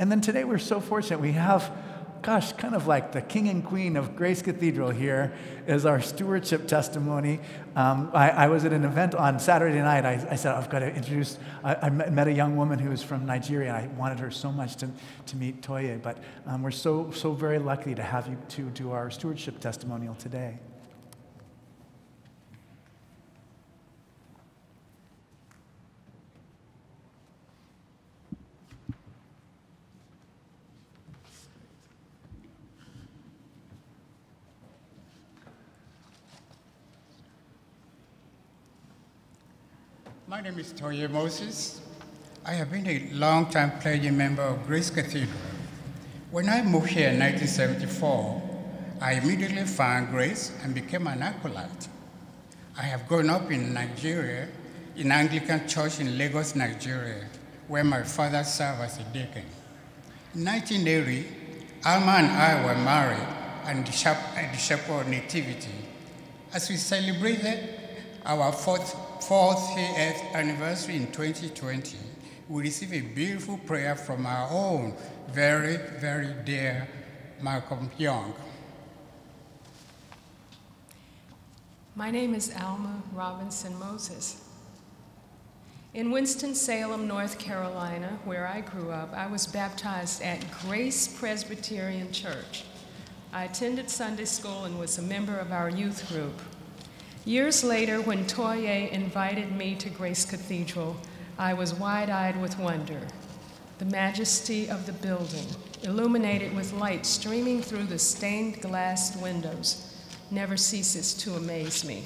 And then today we're so fortunate we have gosh, kind of like the king and queen of Grace Cathedral here is our stewardship testimony. Um, I, I, was at an event on Saturday night. I, I said, I've got to introduce, I, I, met a young woman who was from Nigeria, and I wanted her so much to, to meet Toye. But um, we're so, so very lucky to have you to do our stewardship testimonial today. My name is Toye Moses. I have been a long-time pledging member of Grace Cathedral. When I moved here in 1974, I immediately found Grace and became an acolyte. I have grown up in Nigeria, in Anglican Church in Lagos, Nigeria, where my father served as a deacon. In 1980, Alma and I were married and the Chapel Nativity. As we celebrated our fourth, 40th anniversary in 2020, we received a beautiful prayer from our own very, very dear Malcolm Young. My name is Alma Robinson Moses. In Winston-Salem, North Carolina, where I grew up, I was baptized at Grace Presbyterian Church. I attended Sunday school and was a member of our youth group. Years later, when Toye invited me to Grace Cathedral, I was wide eyed with wonder. The majesty of the building, illuminated with light streaming through the stained glass windows, never ceases to amaze me.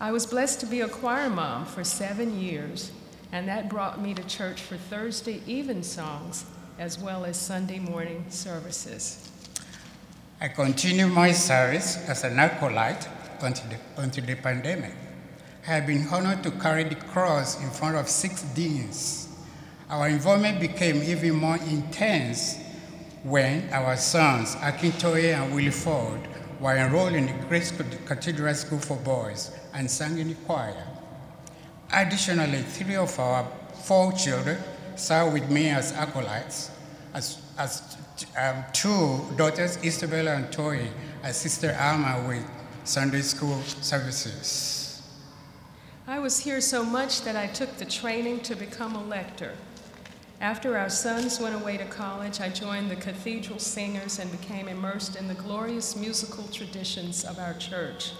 I was blessed to be a choir mom for seven years, and that brought me to church for Thursday evensongs as well as Sunday morning services. I continue my service as an acolyte until the, until the pandemic. I have been honored to carry the cross in front of six deans. Our involvement became even more intense when our sons, Akintoye and Willie Ford, were enrolled in the Grace Cathedral School for Boys and sang in the choir. Additionally, three of our four children served with me as acolytes, as, as um, two daughters, Isabella and Toye, as Sister Alma with Sunday school services. I was here so much that I took the training to become a lector. After our sons went away to college, I joined the cathedral singers and became immersed in the glorious musical traditions of our church.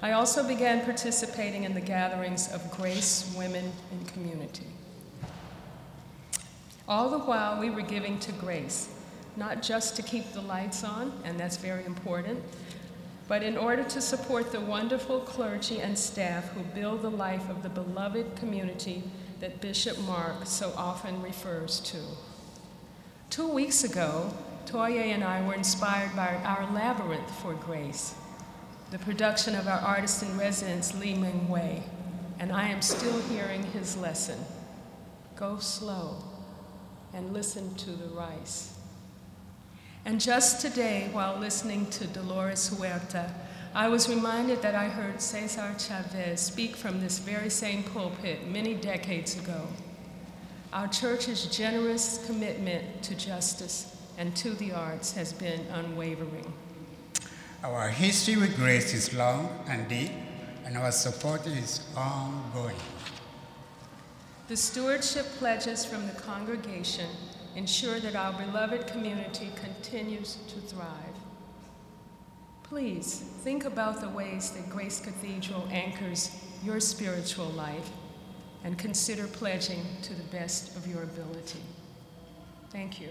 I also began participating in the gatherings of Grace Women in Community. All the while, we were giving to Grace, not just to keep the lights on, and that's very important, but in order to support the wonderful clergy and staff who build the life of the beloved community that Bishop Marc so often refers to. Two weeks ago, Toye and I were inspired by our Labyrinth for Grace, the production of our artist in residence, Lee Mingwei, and I am still hearing his lesson. Go slow and listen to the rice. And just today, while listening to Dolores Huerta, I was reminded that I heard Cesar Chavez speak from this very same pulpit many decades ago. Our church's generous commitment to justice and to the arts has been unwavering. Our history with grace is long and deep, and our support is ongoing. The stewardship pledges from the congregation ensure that our beloved community continues to thrive. Please think about the ways that Grace Cathedral anchors your spiritual life and consider pledging to the best of your ability. Thank you.